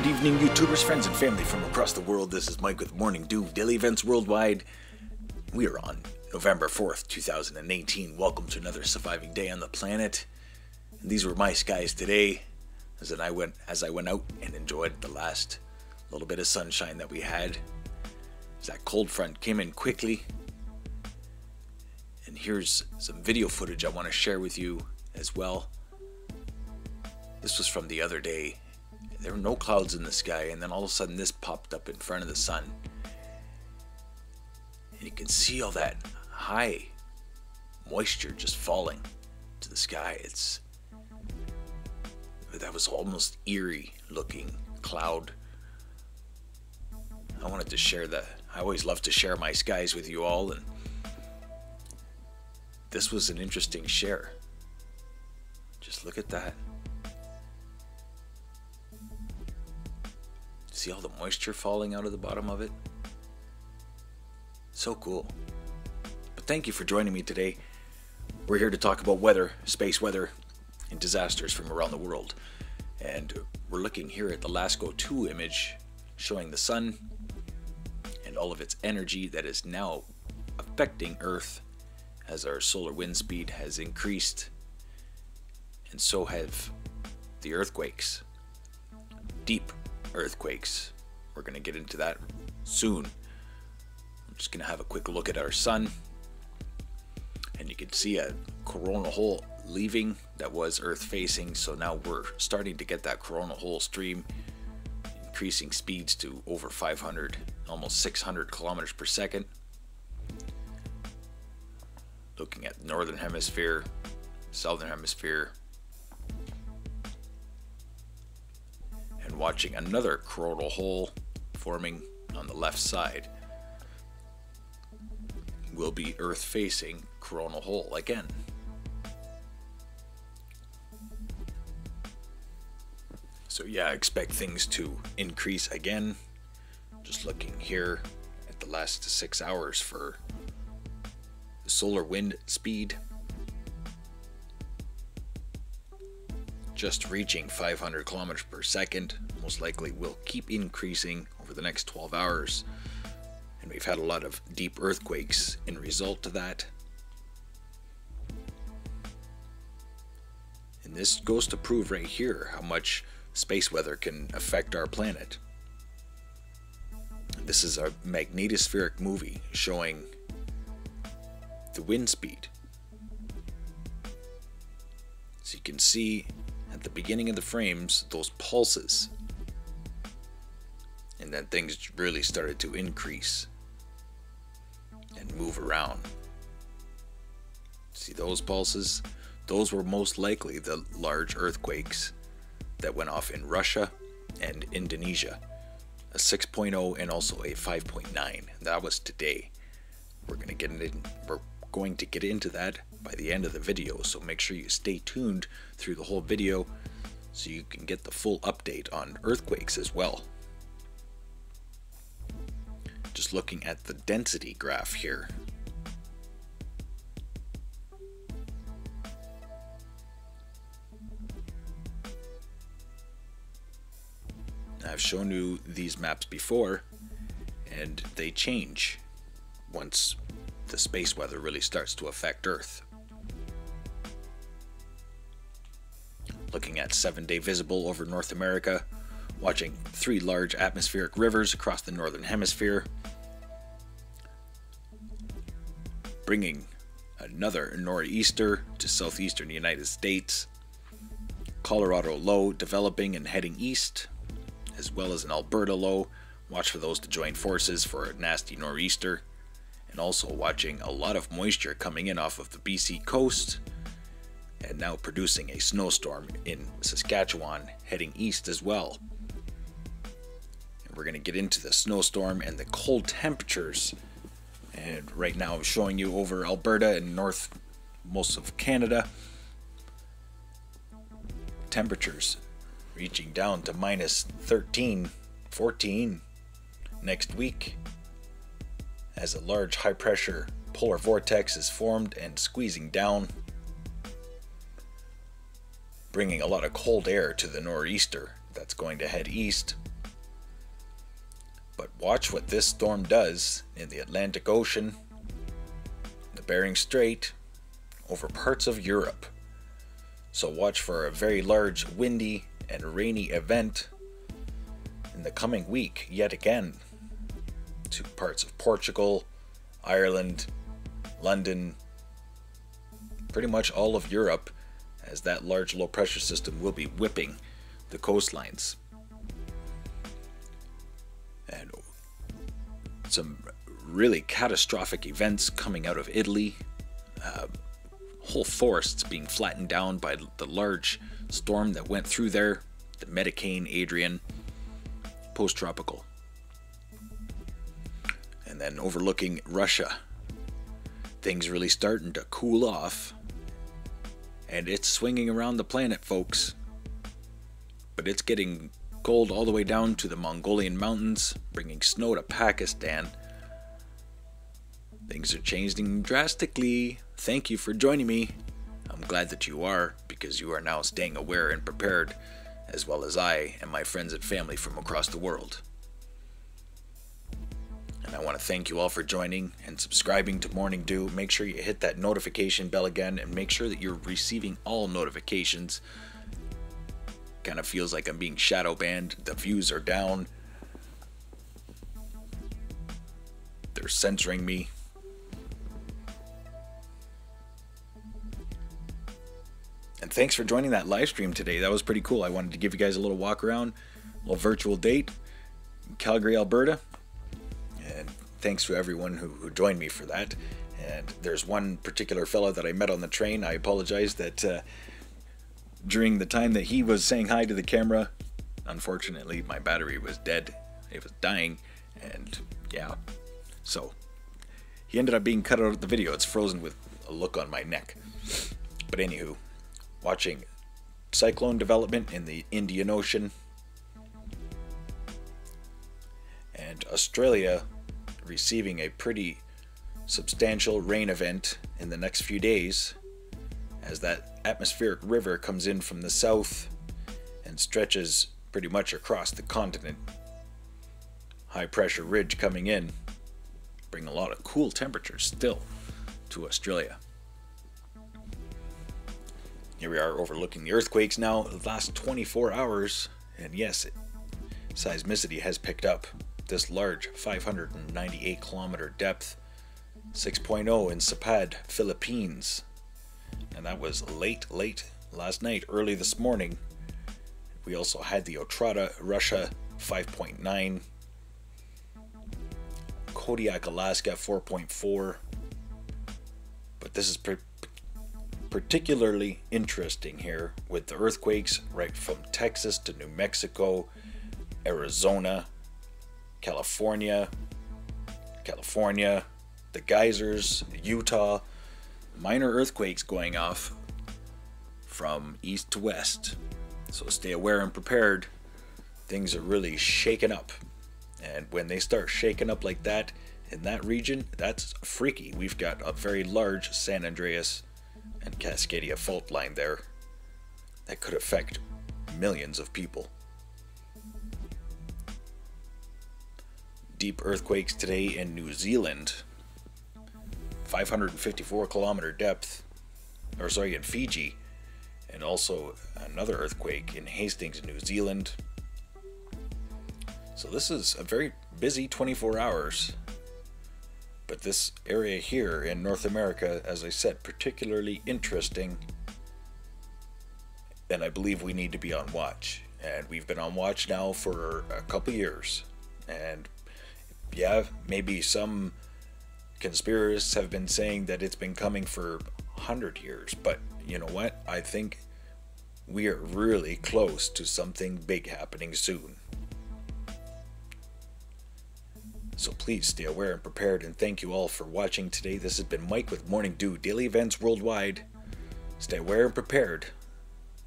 Good evening, YouTubers, friends, and family from across the world. This is Mike with Morning Dew, Daily Events Worldwide. We are on November 4th, 2018. Welcome to another surviving day on the planet. And these were my skies today as I went as I went out and enjoyed the last little bit of sunshine that we had. As that cold front came in quickly. And here's some video footage I want to share with you as well. This was from the other day there were no clouds in the sky, and then all of a sudden this popped up in front of the sun. And you can see all that high moisture just falling to the sky. It's that was almost eerie looking cloud. I wanted to share that. I always love to share my skies with you all, and this was an interesting share. Just look at that. See all the moisture falling out of the bottom of it? So cool. But thank you for joining me today. We're here to talk about weather, space weather, and disasters from around the world. And we're looking here at the LASCO 2 image showing the sun and all of its energy that is now affecting Earth as our solar wind speed has increased, and so have the earthquakes. Deep earthquakes. We're going to get into that soon. I'm just going to have a quick look at our sun. And you can see a coronal hole leaving that was Earth facing. So now we're starting to get that coronal hole stream increasing speeds to over 500, almost 600 kilometers per second. Looking at northern hemisphere, southern hemisphere, watching another coronal hole forming on the left side will be Earth facing coronal hole again. So yeah, expect things to increase again. Just looking here at the last six hours for the solar wind speed. Just reaching 500 kilometers per second most likely will keep increasing over the next 12 hours. And we've had a lot of deep earthquakes in result to that. And this goes to prove right here how much space weather can affect our planet. This is a magnetospheric movie showing the wind speed. So you can see at the beginning of the frames those pulses and then things really started to increase and move around. See those pulses? Those were most likely the large earthquakes that went off in Russia and Indonesia. A 6.0 and also a 5.9. That was today. We're going to get in, we're going to get into that by the end of the video, so make sure you stay tuned through the whole video so you can get the full update on earthquakes as well just looking at the density graph here. I've shown you these maps before, and they change once the space weather really starts to affect Earth. Looking at 7 day visible over North America, watching three large atmospheric rivers across the northern hemisphere, bringing another nor'easter to southeastern United States, Colorado low developing and heading east, as well as an Alberta low. Watch for those to join forces for a nasty nor'easter, and also watching a lot of moisture coming in off of the BC coast, and now producing a snowstorm in Saskatchewan heading east as well. And we're going to get into the snowstorm and the cold temperatures and right now I'm showing you over Alberta and north most of Canada. Temperatures reaching down to minus 13, 14 next week as a large high pressure polar vortex is formed and squeezing down, bringing a lot of cold air to the nor'easter that's going to head east. But watch what this storm does in the Atlantic Ocean, the Bering Strait, over parts of Europe. So watch for a very large windy and rainy event in the coming week, yet again, to parts of Portugal, Ireland, London, pretty much all of Europe, as that large low pressure system will be whipping the coastlines. And some really catastrophic events coming out of Italy. Uh, whole forests being flattened down by the large storm that went through there, the Medicane Adrian, post tropical. And then overlooking Russia, things really starting to cool off. And it's swinging around the planet, folks. But it's getting cold all the way down to the Mongolian mountains, bringing snow to Pakistan. Things are changing drastically. Thank you for joining me. I'm glad that you are, because you are now staying aware and prepared, as well as I and my friends and family from across the world. And I want to thank you all for joining and subscribing to Morning Dew. Make sure you hit that notification bell again and make sure that you're receiving all notifications. Kind of feels like I'm being shadow banned. The views are down. They're censoring me. And thanks for joining that live stream today. That was pretty cool. I wanted to give you guys a little walk around, a little virtual date in Calgary, Alberta. Thanks to everyone who, who joined me for that. And there's one particular fellow that I met on the train. I apologize that uh, during the time that he was saying hi to the camera, unfortunately, my battery was dead. It was dying. And yeah, so he ended up being cut out of the video. It's frozen with a look on my neck. But anywho, watching cyclone development in the Indian Ocean, and Australia receiving a pretty substantial rain event in the next few days as that atmospheric river comes in from the south and stretches pretty much across the continent. High pressure ridge coming in, bring a lot of cool temperatures still to Australia. Here we are overlooking the earthquakes now, the last 24 hours, and yes, it, seismicity has picked up. This large 598 kilometer depth, 6.0 in Sapad, Philippines. And that was late, late last night, early this morning. We also had the Otrada, Russia 5.9, Kodiak, Alaska 4.4. But this is particularly interesting here with the earthquakes right from Texas to New Mexico, Arizona, California, California, the geysers, Utah, minor earthquakes going off from east to west. So stay aware and prepared. Things are really shaking up. And when they start shaking up like that in that region, that's freaky. We've got a very large San Andreas and Cascadia fault line there that could affect millions of people. Deep earthquakes today in New Zealand, 554 kilometer depth, or sorry, in Fiji, and also another earthquake in Hastings, New Zealand. So this is a very busy 24 hours but this area here in North America, as I said, particularly interesting. And I believe we need to be on watch. And we've been on watch now for a couple years. And yeah, maybe some conspiracists have been saying that it's been coming for 100 years. But you know what? I think we are really close to something big happening soon. So please stay aware and prepared, and thank you all for watching today. This has been Mike with Morning Dew Daily Events Worldwide. Stay aware and prepared.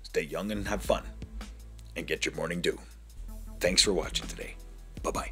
Stay young and have fun. And get your morning dew. Thanks for watching today. Bye bye.